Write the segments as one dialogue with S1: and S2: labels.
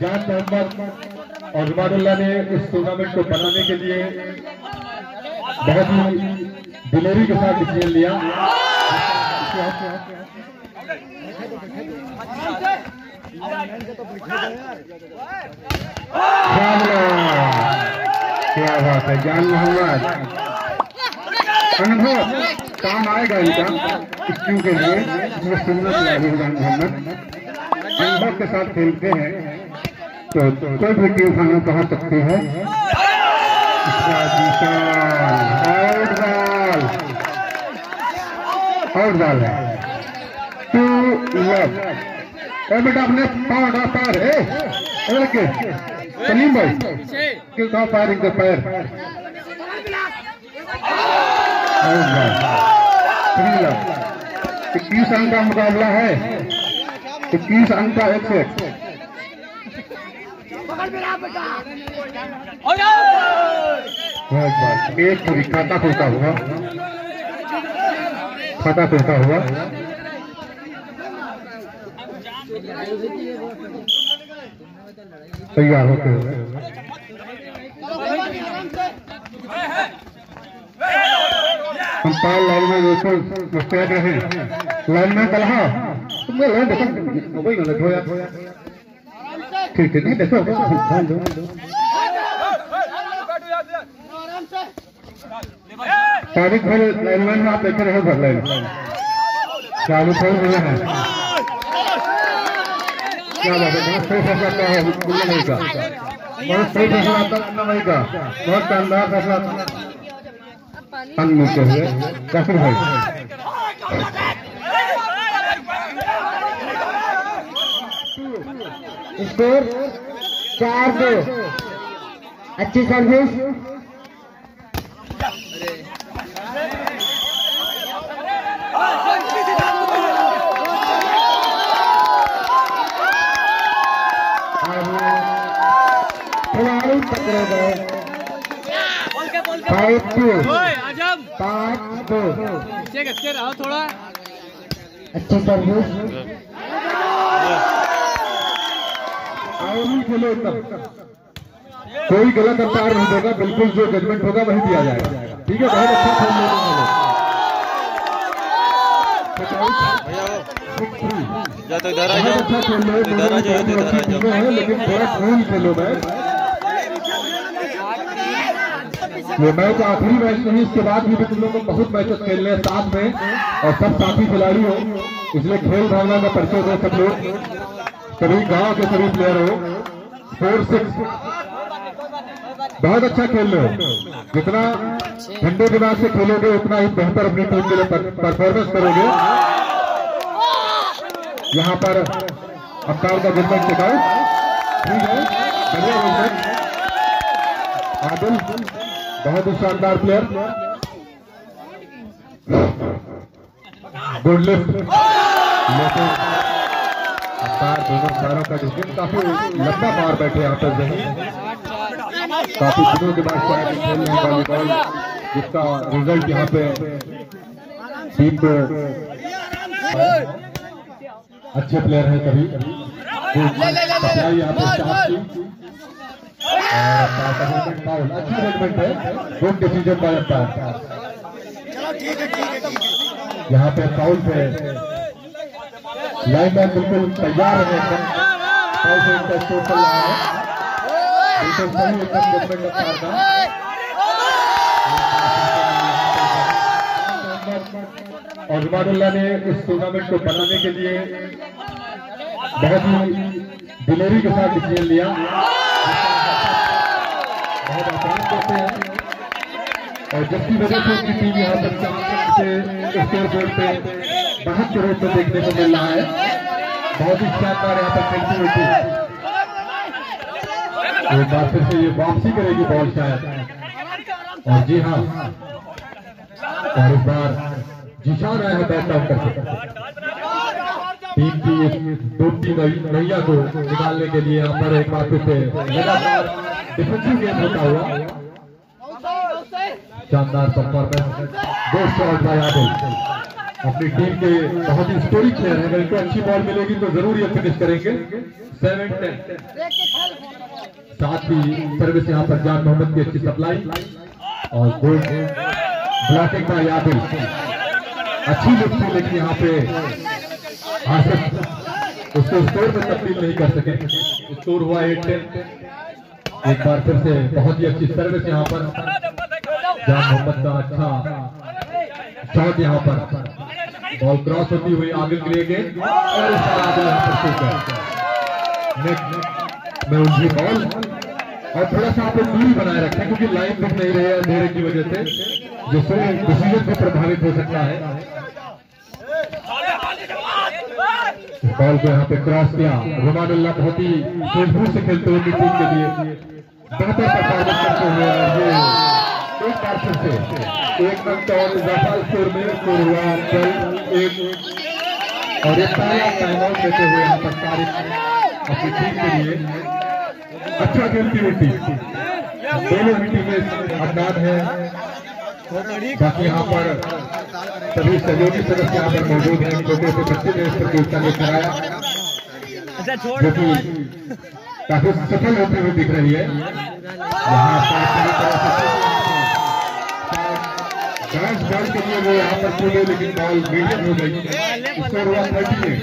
S1: जान मोहम्मद और रुमानुल्ला ने इस टूर्नामेंट को बनाने के लिए बहुत ही दिलेरी के साथ डिसीज़न लिया। क्या बात है, जान मोहम्मद अनुभव, काम आएगा इनका टीम के लिए। सुंदर खिलाड़ी जान मोहम्मद, अनुभव के साथ खेलते हैं। कोई भी टीम पहुँच सकती है। है। टू बेटा, अपने पार हटा पैर लड़के, सलीम भाई। पैर थ्री लव इक्कीस अंक का मुकाबला है। इक्कीस अंक का एक बात एक पूरी खाता खुलता हुआ। खाता खुलता हुआ। तैयार होते हुए। अंपायर लाइन में बिल्कुल मुस्तैद रहे। लाइन में कलहा? तुमने लाइन देखो? वही गलत हो यार है नहीं देखो दो तारीख भर लाइन में आप देखे रहे भर लाइन चालू खोल रहे हैं क्या बात है? बहुत सही फैसला आता है मुन्ना भाई। का बहुत सही फैसला आता है मुन्ना भाई का बहुत शानदार फैसला अनमुख हुए काफिर भाई।
S2: स्कोर चार दो। अच्छी सर्विस खिलाड़ी पकड़े गए। फाइव टू पाँच दो।
S3: थोड़ा।
S2: अच्छी सर्विस
S1: ही खेलो तब कोई गलत अंपायर नहीं देगा बिल्कुल जो जजमेंट होगा वही दिया जाएगा। ठीक है बहुत अच्छा खेल रहे हैं
S4: तो
S1: बहुत अच्छा खेल रहे हैं अच्छी हैं लेकिन थोड़ा कूल खेलो मैच ये मैच आखिरी मैच नहीं इसके बाद भी तुम लोग को बहुत मैचेस खेलने हैं साथ में और सब साथी खिलाड़ी हो। इसलिए खेल भावना का परिचय दो सब लोग। सभी गाँव के सभी प्लेयर हो। फोर सिक्स बहुत अच्छा खेल रहे हो। जितना ठंडे दिमाग से खेलोगे, उतना ही बेहतर अपनी टीम के लिए परफॉर्मेंस करोगे। यहाँ पर अंपायर का जजमेंट टिकाऊ ठीक है। बढ़िया आदिल, बहुत ही शानदार प्लेयर गुड लिफ्ट दोनों का काफ़ी लंबा मार बैठे पर जही काफ़ी दिनों के बाद वॉलीबॉल जिसका रिज़ल्ट यहाँ पे टीम को अच्छे प्लेयर हैं सप्लाई यहाँ अच्छी जजमेंट है। गुड डिसीज़न यहाँ पे फाउल पे लाइन मैन बिल्कुल तैयार है इनका स्कोर चल रहा है। बिल्कुल सही एकदम अंपायर का। और रुमानुल्ला ने इस टूर्नामेंट को बनाने के लिए बहुत ही दिलेरी के साथ डिसीज़न लिया। बहुत आसान करते हैं। और जिसकी वजह से उनकी टीम यहाँ पर स्कोर बोर्ड पे बहुत करोड़ पे देखने को मिल रहा है। बहुत ही शानदार यहाँ पर खेलती हुई टीम एक बार फिर से ये वापसी करेगी बॉल शायद। और जी हाँ। और इस बार जिशान आया है बैट डाउन करके। टीम की इस डूबती नैया को निकालने के लिए यहाँ पर एक बार फिर से लगातार डिफेंसिव गेम होता हुआ। शानदार परफॉर्मेंस दो शॉट बाय आदिल अपनी टीम के बहुत ही स्टोरी प्लेयर है। अगर इनको अच्छी बॉल मिलेगी तो ज़रूर ये फिनिश करेंगे। सेवन टेन साथ ही सर्विस यहाँ पर जान मोहम्मद की अच्छी सप्लाई और गुड ब्लॉकिंग का यादिल अच्छी लुक थी, लेकिन यहाँ पे आसिफ उसको स्कोर में तब्दील नहीं कर सके। स्कोर हुआ एट टेन एक बार फिर से बहुत ही अच्छी सर्विस यहाँ पर। जान मोहम्मद का अच्छा शॉट यहाँ पर। बॉल क्रॉस होती हुई आगे के लिए गए में उनकी बॉल और थोड़ा सा आप दूरी बनाए रखें, क्योंकि लाइन दिख नहीं रही है अंधेरे की वजह से, जिससे डिसीज़न भी प्रभावित हो सकता है। बॉल को यहाँ पे क्रॉस किया। रुमानुल्लाह बहुत ही सूझबूझ से खेलते हुए टीम के लिए। बेहतर परफॉर्मेंस करते हुए एक बार फिर से एक रन का और इजाफा स्कोर में स्कोर हुआ कल एक और एक पहला टाइम आउट लेते हुए यहाँ पर तारिक अपनी टीम के लिए अच्छा खेलती हुई टीम दोनों ही टीमें अदनान है बाकी यहाँ पर सभी सहयोगी सदस्य यहाँ पर मौजूद हैं छोटे से बच्चे ने इस प्रतियोगिता में कराया जो कि काफ़ी सफल होते हुए दिख रही है। यहाँ पर पूरी तरह से डांस बॉल के लिए वो यहाँ पर कूदे लेकिन बॉल मीडियम हो गई। स्कोर हुआ थर्टी में।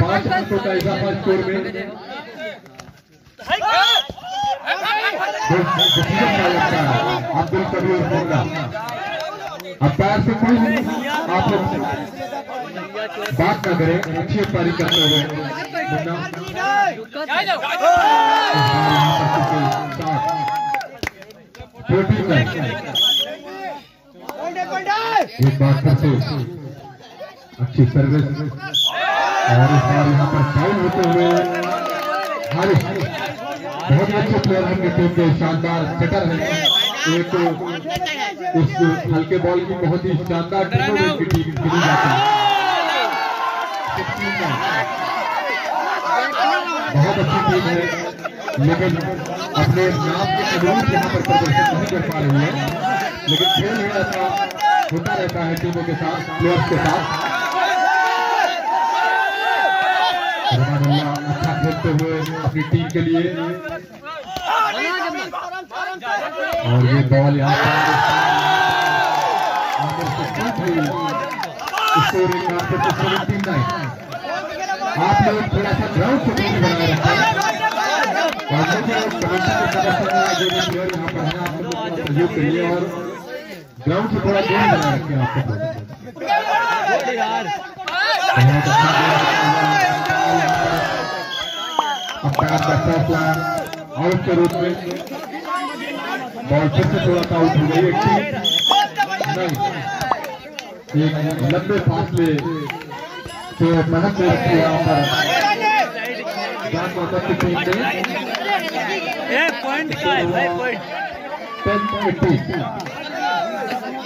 S1: पाँच अंकों का इजाफा स्कोर में। अब्दुल कबीर होगा। अब पैर से कोई आप लोग बात ना करें अच्छी अंपायरिंग करते हुए। मुन्ना एक बार फिर से अच्छी सर्विस और इस बार यहाँ पर फाउल होते हुए हारिस बहुत अच्छे प्लेयर हैं टीम के, शानदार सेटर हैं। एक इस हल्के बॉल की बहुत ही शानदार टूर्नामेंट की टीम खेली जाती है। बहुत अच्छी टीम है, लेकिन अपने नाम के अनुरूप यहाँ पर प्रदर्शन नहीं कर पा रही है। लेकिन खेल ही ऐसा होता रहता है टीमों के साथ प्लेयर्स के साथ। अच्छा खेलते हुए अपनी टीम के लिए। और ये बॉल यहाँ पर तो आप लोग थोड़ा सा ग्राउंड बनाए रखें और मुझे के भी यहाँ पर हैं आप लोग सहयोग और ग्राउंड से थोड़ा दूरी बनाए रखें आप लोग बहुत अच्छा का फैसला आउट के रूप में। बॉल फिर से थोड़ा सा आउट हो गई एक टीम नहीं एक लंबे फासले से मेहनत से रखी यहाँ पर। जान मोहम्मद की टीम ने।
S3: पॉइंट का है पॉइंट
S1: एट्टी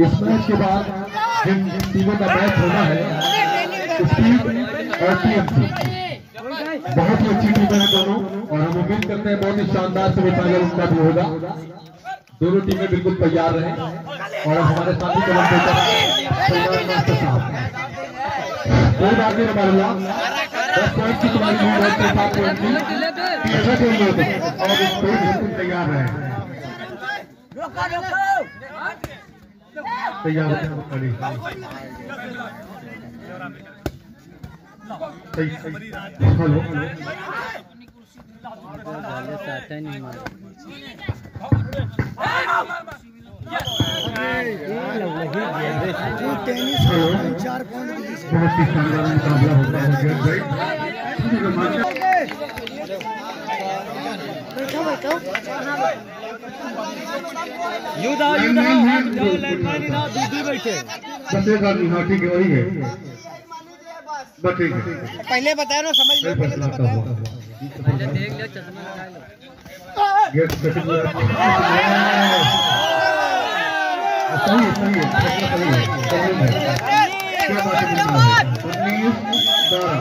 S1: इस मैच के बाद जिन जिन टीमों का मैच होना है, स्पीड और टीएमसी बहुत ही अच्छी टीमें हैं दोनों, और हम उम्मीद करते हैं बहुत ही शानदार सेमीफाइनल उनका भी होगा। दोनों टीमें बिल्कुल तैयार रहें, और हमारे साथी कमेंटेटर साहब कोई बात नहीं रमानुल्लाह दस पॉइंट है। छह सात तैयार रहे। तैयार हो खड़ी हेलो बहुत ही शानदार मुकाबला होता है गेट राइट
S3: यू दाओ यू दाओ हाथ जाओ लाइन मानी ना दूसरी बैठे।
S1: बस एक आदमी हाँ ठीक है वही है।
S3: बस ठीक है।
S5: पहले बताया ना समझ लो पहले तो देख लिया चश्मा लगा लो
S3: गेट सही सही सही सही है। क्या बात है उन्नीस बारह।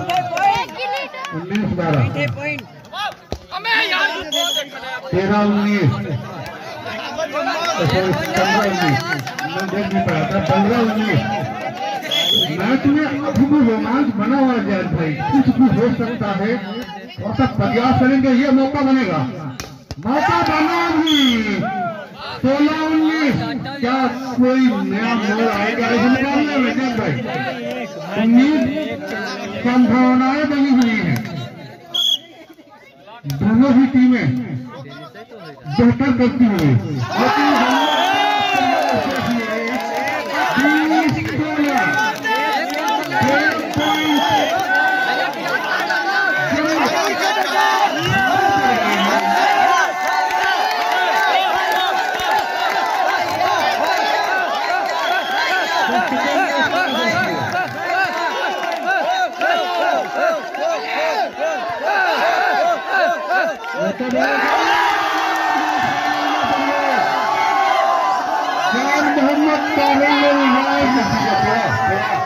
S3: उन्नीस बारह। तेरह उन्नीस। उन्नीस पंद्रह उन्नीस मैच में अभी भी रोमांच बना हुआ जैन भाई कुछ भी हो सकता है और तक प्रयास करेंगे ये मौका बनेगा मौका बना भी सोलह उन्नीस क्या कोई नया मोड़ आएगा इस मुकाबले में जैन भाई उन्नीस संभावनाएँ बनी हुई हैं दोनों ही टीमें बेहतर हुई लेकिन बीस yeah in,
S6: little high.